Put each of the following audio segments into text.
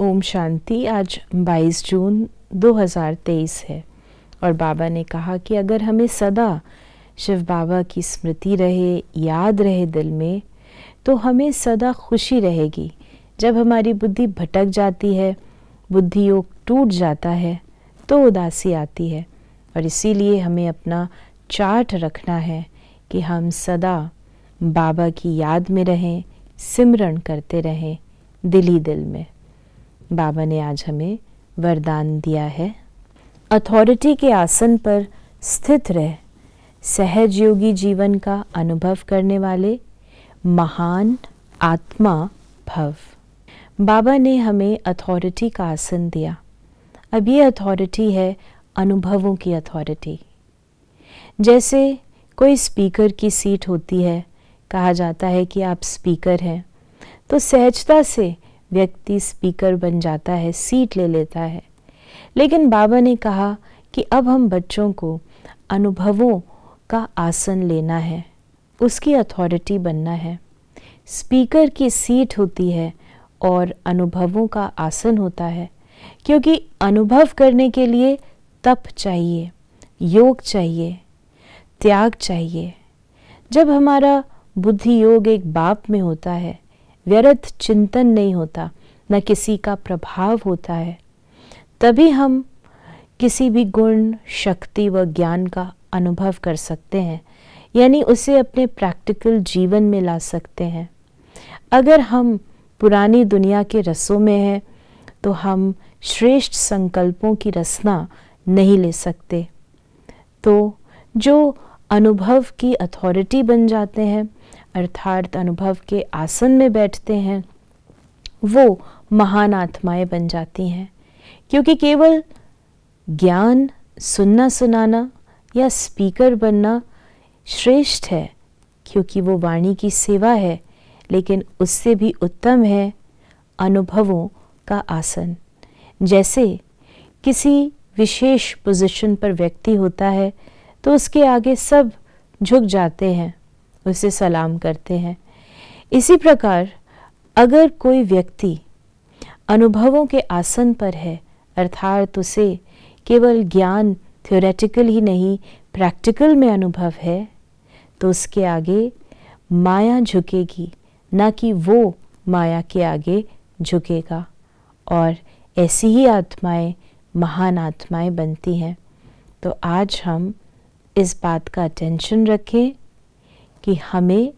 ओम शांति। आज 22 जून 2023 है और बाबा ने कहा कि अगर हमें सदा शिव बाबा की स्मृति रहे, याद रहे दिल में तो हमें सदा खुशी रहेगी। जब हमारी बुद्धि भटक जाती है, बुद्धि योग टूट जाता है तो उदासी आती है और इसीलिए हमें अपना चार्ट रखना है कि हम सदा बाबा की याद में रहें सिमरण करते रहें दिली दिल में। बाबा ने आज हमें वरदान दिया है। अथॉरिटी के आसन पर स्थित रह, सहज योगी जीवन का अनुभव करने वाले महान आत्मा भव। बाबा ने हमें अथॉरिटी का आसन दिया। अब ये अथॉरिटी है अनुभवों की अथॉरिटी जैसे कोई स्पीकर की सीट होती है, कहा जाता है कि आप स्पीकर हैं तो सहजता से व्यक्ति स्पीकर बन जाता है सीट ले लेता है। लेकिन बाबा ने कहा कि अब हम बच्चों को अनुभवों का आसन लेना है, उसकी अथॉरिटी बनना है। स्पीकर की सीट होती है और अनुभवों का आसन होता है, क्योंकि अनुभव करने के लिए तप चाहिए, योग चाहिए, त्याग चाहिए। जब हमारा बुद्धि योग एक बाप में होता है व्यर्थ चिंतन नहीं होता, न किसी का प्रभाव होता है। तभी हम किसी भी गुण, शक्ति व ज्ञान का अनुभव कर सकते हैं, यानी उसे अपने प्रैक्टिकल जीवन में ला सकते हैं। अगर हम पुरानी दुनिया के रसों में हैं तो हम श्रेष्ठ संकल्पों की रचना नहीं ले सकते। तो जो अनुभव की अथॉरिटी बन जाते हैं अर्थात अनुभव के आसन में बैठते हैं, वो महान आत्माएँ बन जाती हैं। क्योंकि केवल ज्ञान सुनना सुनाना या स्पीकर बनना श्रेष्ठ है, क्योंकि वो वाणी की सेवा है, लेकिन उससे भी उत्तम है अनुभवों का आसन। जैसे किसी विशेष पोजीशन पर व्यक्ति होता है तो उसके आगे सब झुक जाते हैं। उसे सलाम करते हैं। इसी प्रकार, अगर कोई व्यक्ति अनुभवों के आसन पर है, अर्थात उसे केवल ज्ञान थियोरेटिकल ही नहीं प्रैक्टिकल में अनुभव है तो उसके आगे माया झुकेगी, ना कि वो माया के आगे झुकेगा। और ऐसी ही आत्माएँ, महान आत्माएँ बनती हैं। तो आज हम इस बात का अटेंशन रखें। कि हमें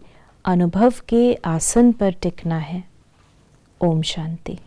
अनुभव के आसन पर टिकना है। ओम शांति।